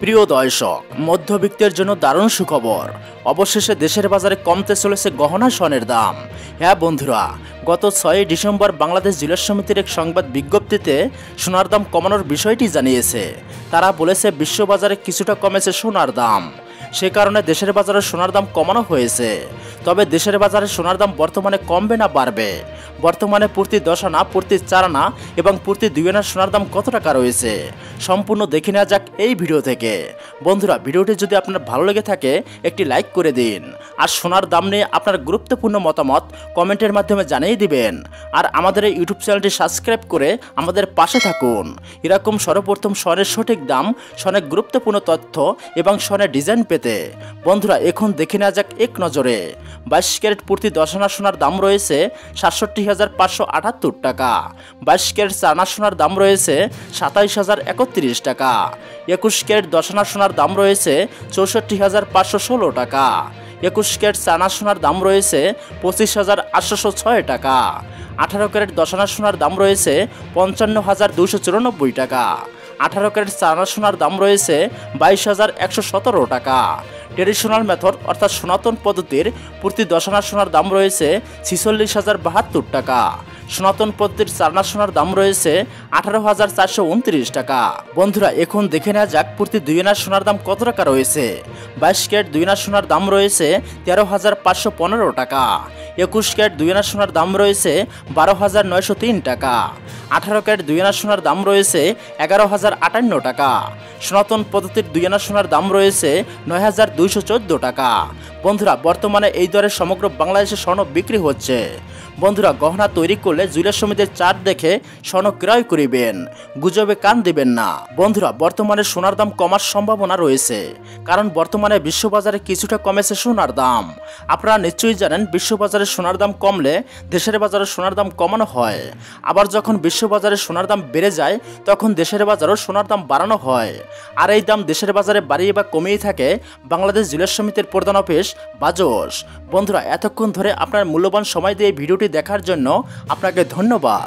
প্রিয় দর্শক, মধ্যবিত্তের জন্য দারুণ সুখবর। অবশেষে দেশের বাজারে কমতে চলেছে গহনা স্বর্ণের দাম। হ্যাঁ বন্ধুরা, গত ছয়ই ডিসেম্বর বাংলাদেশ জুয়েলার্স সমিতির এক সংবাদ বিজ্ঞপ্তিতে সোনার দাম কমানোর বিষয়টি জানিয়েছে। তারা বলেছে, বিশ্ববাজারে কিছুটা কমেছে সোনার দাম। সে কারণে দেশের বাজারে সোনার দাম কমানো হয়েছে। তবে দেশের বাজারে সোনার দাম বর্তমানে কমবে না, বাড়বে। বর্তমানে প্রতি দশ আনা, প্রতি চার আনা এবং প্রতি দুই আনা সোনার দাম কত টাকা রয়েছে? সম্পূর্ণ দেখে নেওয়া যাক এই ভিডিও থেকে। বন্ধুরা, ভিডিওটি যদি আপনার ভালো লেগে থাকে, একটি লাইক করে দিন। আর সোনার দাম নিয়ে আপনার গুরুত্বপূর্ণ মতামত কমেন্টের মাধ্যমে জানিয়ে দিবেন। আর আমাদের এই ইউটিউব চ্যানেলটি সাবস্ক্রাইব করে আমাদের পাশে থাকুন। এরকম সর্বপ্রথম স্বর্ণের সঠিক দাম স্বর্ণের গুরুত্বপূর্ণ তথ্য এবং স্বর্ণের ডিজাইন পেতে। বন্ধুরা, এখন দেখে নেওয়া যাক এক নজরে। বাইশ ক্যারেট প্রতি দশ আনা সোনার দাম রয়েছে সাতষট্টি হাজার পাঁচশো আটাত্তর টাকা। বাইশ ক্যারেট চানা সোনার দাম রয়েছে সাতাইশ হাজার একত্রিশ টাকা। একুশ ক্যারেট দশনা সোনার দাম রয়েছে চৌষট্টি হাজার পাঁচশো ষোলো টাকা। একুশ ক্যারেট চানা সোনার দাম রয়েছে পঁচিশ হাজার আটশোশো ছয় টাকা। আঠারো ক্যারেট দশনা সোনার দাম রয়েছে পঞ্চান্ন হাজার দুশো চুরানব্বই টাকা। আঠারো ক্যারেট চানা সোনার দাম রয়েছে বাইশ হাজার একশো সতেরো টাকা। ট্রেডিশনাল মেথড অর্থাৎ সনাতন পদ্ধতির প্রতি দশনা সোনার দাম রয়েছে ছিচল্লিশ হাজার বাহাত্তর টাকা। সনাতন পদ্ধতির চারনা সোনার দাম রয়েছে আঠারো হাজার চারশো উনত্রিশ টাকা। বন্ধুরা, এখন দেখে নেওয়া যাক প্রতি দুই আনার সোনার দাম কত টাকা রয়েছে। বাইশ ক্যারেট দুই আনা সোনার দাম রয়েছে তেরো হাজার পাঁচশো পনেরো টাকা। একুশ ক্যাট দুই আনা সোনার দাম রয়েছে বারো হাজার নয়শো তিন টাকা। আঠারো ক্যাট দুই আনা সোনার দাম রয়েছে এগারো হাজার আটান্ন টাকা। সনাতন পদ্ধতির দুই আনা সোনার দাম রয়েছে নয় হাজার দুইশো চোদ্দ টাকা। বন্ধুরা, বর্তমানে এই দরে সমগ্র বাংলাদেশে স্বর্ণ বিক্রি হচ্ছে। বন্ধুরা, গহনা তৈরি করলে জুয়েলার সমিতির চার্ট দেখে স্বর্ণ ক্রয় করিবেন। গুজবে কান দিবেন না। বন্ধুরা, বর্তমানে সোনার দাম কমার সম্ভাবনা রয়েছে। কারণ বর্তমানে বিশ্ববাজারে কিছুটা কমেছে সোনার দাম। আপনারা নিশ্চয়ই জানেন, বিশ্ববাজারে সোনার দাম কমলে দেশের বাজারে সোনার দাম কমানো হয়। আবার যখন বিশ্ববাজারে সোনার দাম বেড়ে যায়, তখন দেশের বাজারেও সোনার দাম বাড়ানো হয়। আর এই দাম দেশের বাজারে বাড়িয়ে বা কমিয়ে থাকে বাংলাদেশ জুয়েলার্স সমিতির প্রধান অফিস বাজস বন্ধুরা এতক্ষণ ধরে আপনার মূল্যবান সময় দিয়ে ভিডিওটি দেখার জন্য আপনাকে ধন্যবাদ।